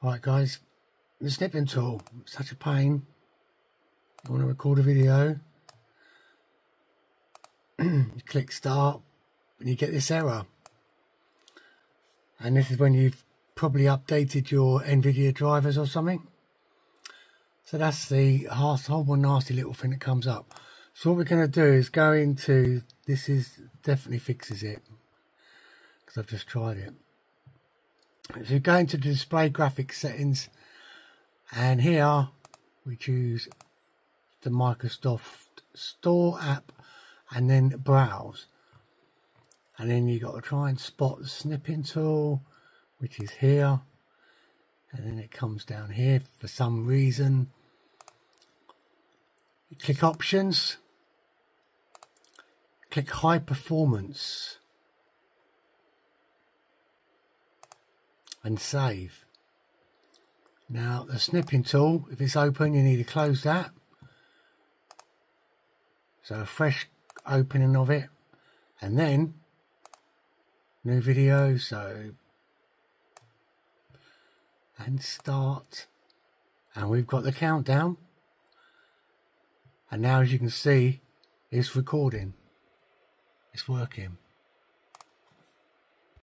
Right guys, the snipping tool, such a pain. You want to record a video, you click start and you get this error. And this is when you've probably updated your NVIDIA drivers or something. So that's the horrible nasty little thing that comes up. So what we're going to do is go into, this is definitely fixes it. Because I've just tried it. So go into the display graphics settings and here we choose the Microsoft Store app and then browse. And then you got to try and spot the snipping tool, which is here. And then it comes down here for some reason. You click options, click high performance. And save. Now the snipping tool, if it's open you need to close that. So a fresh opening of it. And then new video so. And start. And we've got the countdown. And now as you can see it's recording. It's working